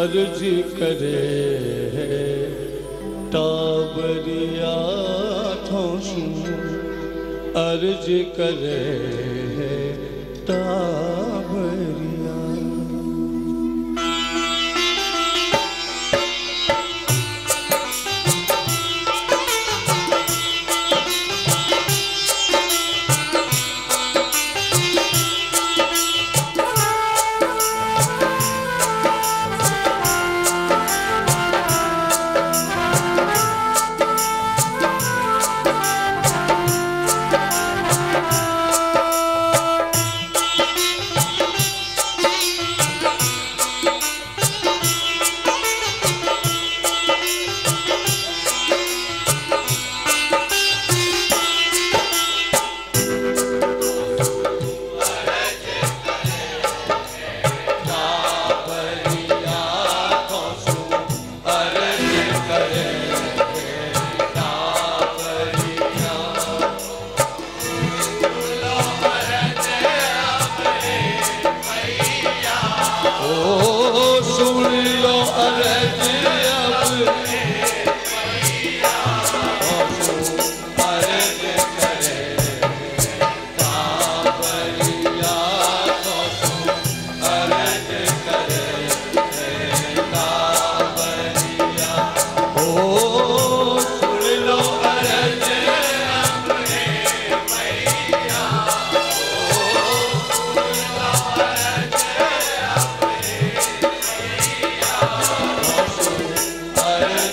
અરજ કરે ટાબરિયા ઠોસું અરજ કરે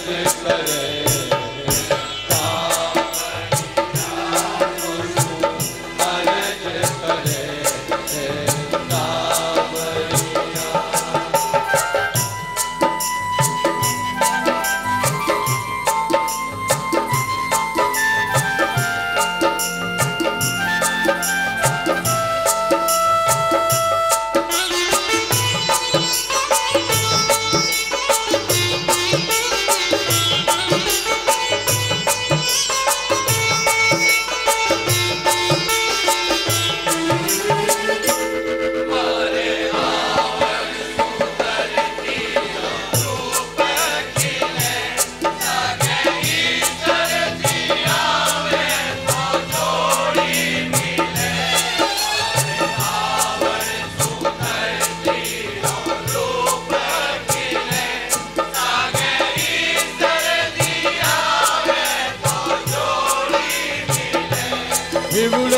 sempre Devil,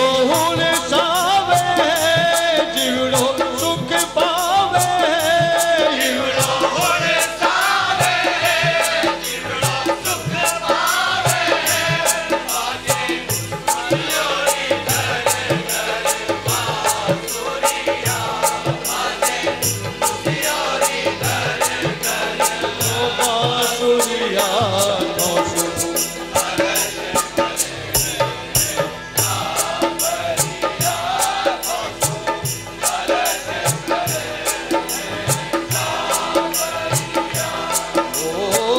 me. Oh.